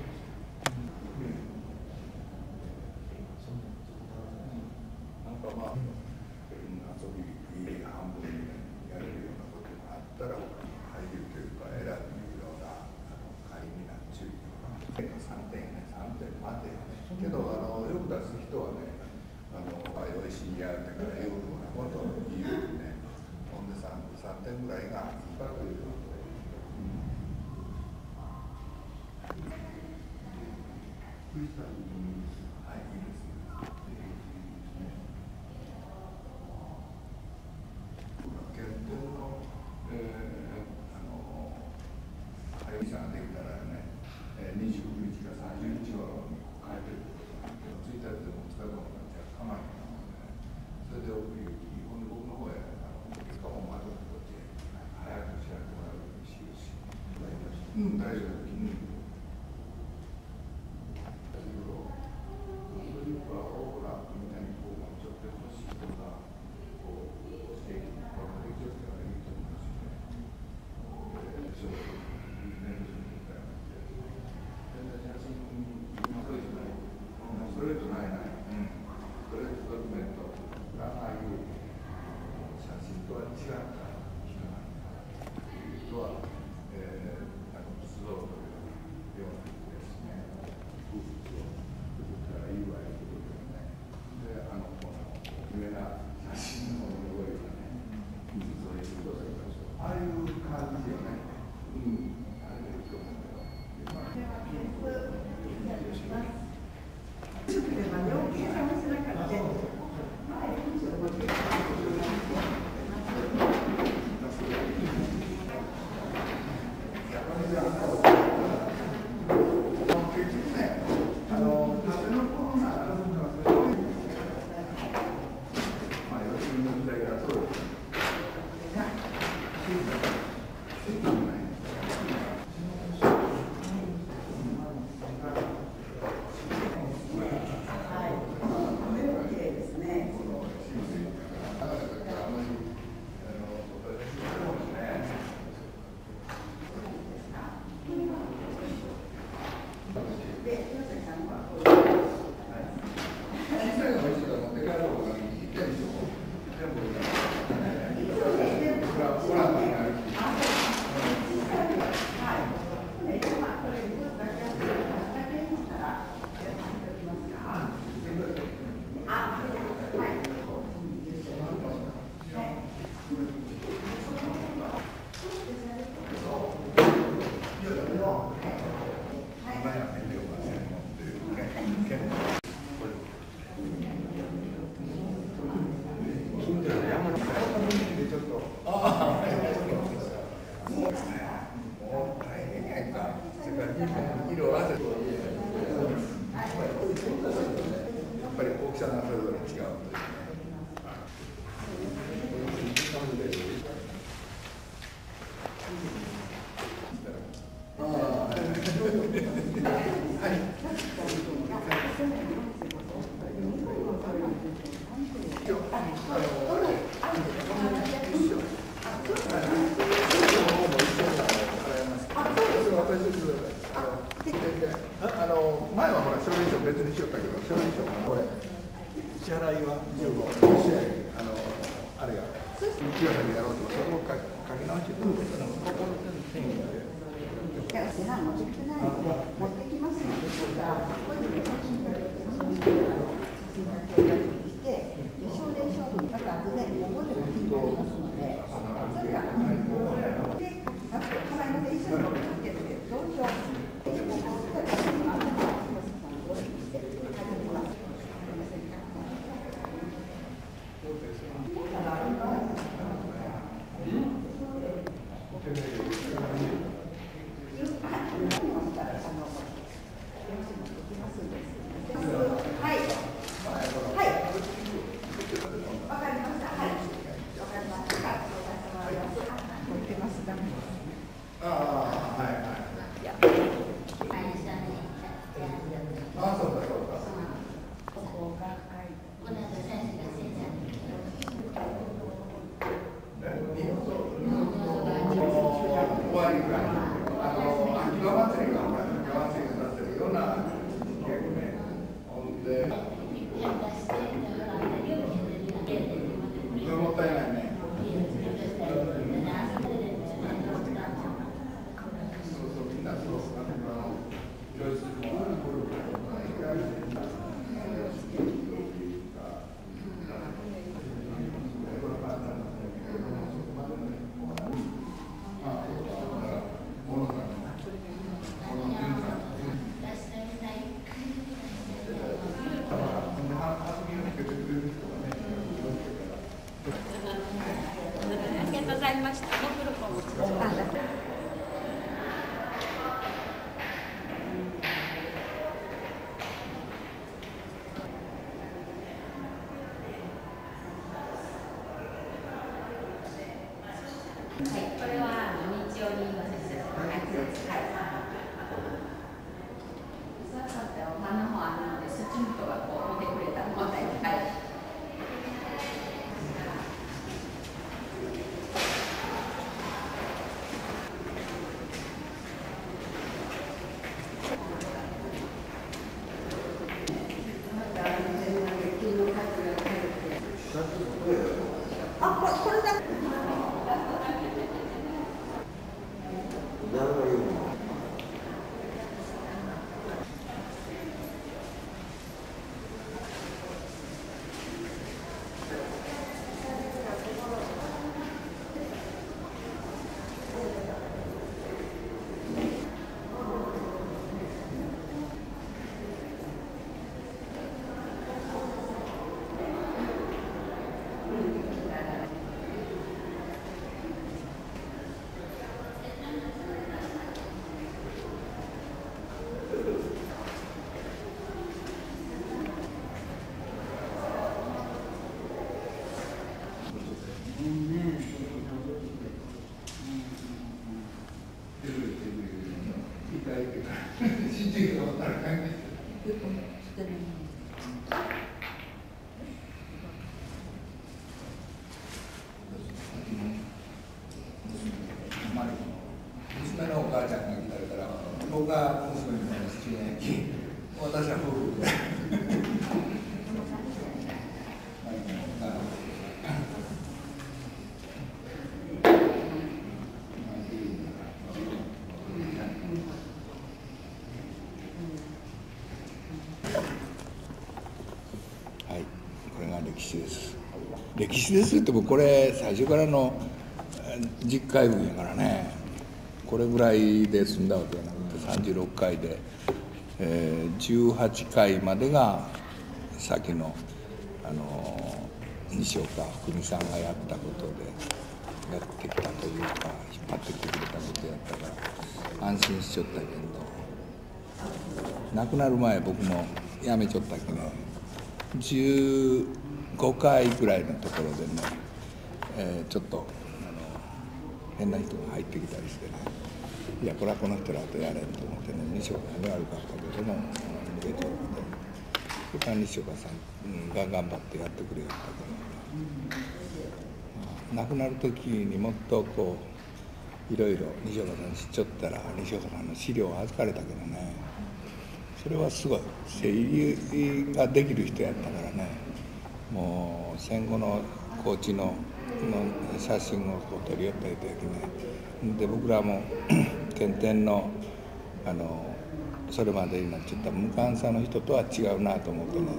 ましたうん。そん。なちょっとなん。かまあ、Thank you. あの前はほら書類書別にしよったけど書類書これ支払いは15試合あのあれが一応だけや。ろうとそこを書き直してここの点で。持ってない持ってきますので、ここに写真撮ってきて、症例書類また後ではい、これはあの日曜に載せてはい、はい。さあ、さてお花の方あるので、スチンとがこう見て for you. 歴史です。ってこれ最初からのえー10回分やからね。これぐらいで済んだわけじゃなくて36回で、えー18回までが先の、あのー西岡福美さんがやったことでやってきたというか引っ張ってきてくれたことやったから安心しちゃったけど亡くなる前僕もやめちゃったけど、15回ぐらいのところでね、えー、ちょっとあの変な人が入ってきたりしてね。いやこれはこの人らとやれと思ってね西岡さんが悪かったけども逃げちゃうのでそれから西岡さんが頑張ってやってくれよったから、まあ、亡くなる時にもっとこういろいろ西岡さん知っちゃったら西岡さんの資料を預かれたけどね。それはすごい整理ができる人やったからね。もう戦後の高知のの写真をこう撮り寄ったりときね。で僕らも県展のあのそれまでになっちゃった無関さの人とは違うなと思ってねやっ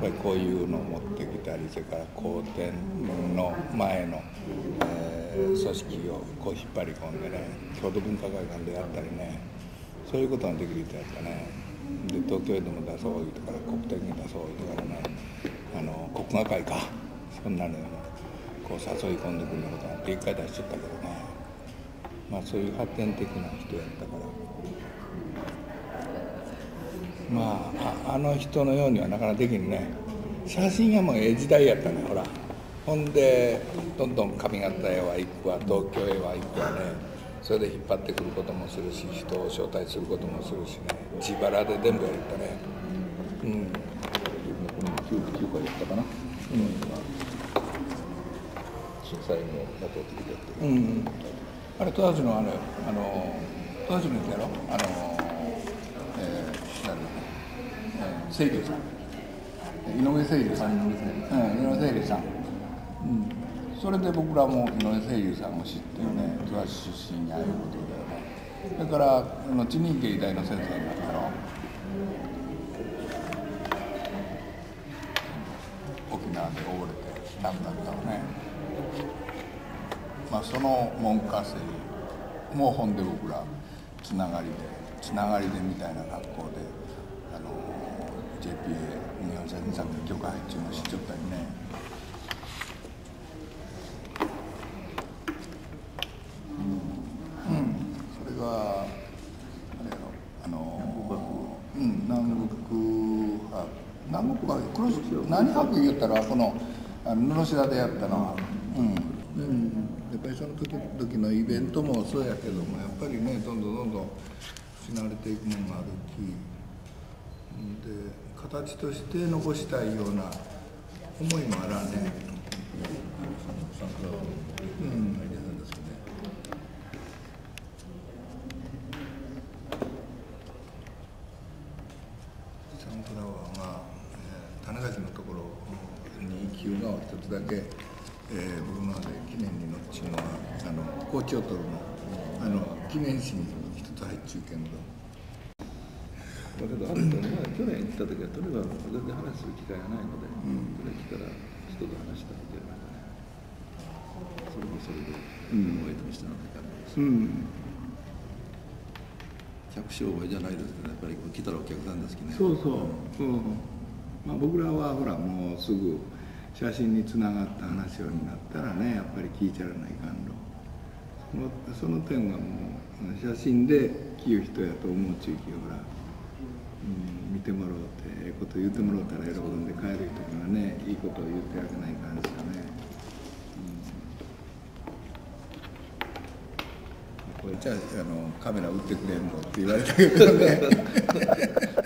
ぱりこういうのを持ってきたりそれから公展の前の、えー、組織をこう引っ張り込んでね郷土文化会館でやったりねそういうことができる人やったね。で東京でも出そう言うてから国体に出そう言うてからねあの国画会かそんなのよこう誘い込んでくるようなことがあって一回出しちゃったけどねまあそういう発展的な人やったから。まああの人のようにはなかなかできんね。写真やもんええ時代やったねほら。ほんでどんどん上方へは行くわ東京へは行くわね。それで引っ張ってくることもするし人を招待することもするしね。自腹で全部やったね。うん。9回やったかな。うん。震災も元的でやってる。うんあれ当時のあれあの当時の人やろ？あのえー、何だえー、清流さん。井上清流さん井上清流。さん。うん。それで僕らも井上清流さんを知ってね津和市出身にああいうことで。ねだから後に芸大の先生になったの。沖縄で溺れて亡くなったのね。まあその門下生もう本で僕らつながりでつながりでみたいな学校であの JPA 日本戦作曲配中も知っちゃったりね。何泊言ったらこの布白でやったのは、うん、うん、やっぱりその時のイベントもそうやけどもやっぱりねどんどんどんどん失われていくものがあるきで形として残したいような思いもあらね。うんつだけ、えー、僕ので記念に載っちゅうのはあの高知を取るのあの記念誌に一つ入っちゅうけんど。だけどあるとね、去年行った時はとにかく全然話する機会がないので、うん、それ来たら人と話したみたいなねそれもそれで思いとしての中です、うん、客商売じゃないですけどやっぱり来たらお客さんですきね。そうそう、うん。まあ、僕らはほらもうすぐ写真につながった話をになったらねやっぱり聞いちゃらないかんろ。そのその点はもう写真で聞う人やと思う地域ほら、うん、見てもらおうってええこと言うてもらおうたら喜んで帰る人にはねいいことを言ってあげないかんですよね。これじゃああのカメラ売ってくれんのって言われたけどね。